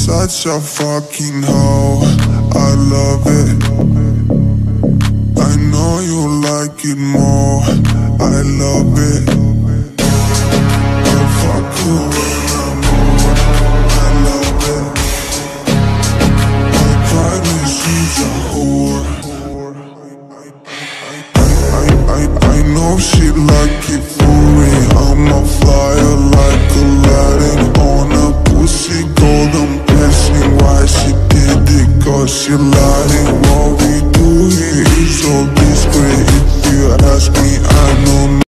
such a fucking hoe. I love it. I know you like it more. I love it. I fuck you when I'm. I love it. I a whore. I, I, I, I know she like it Наши lying. what we do here is so discreet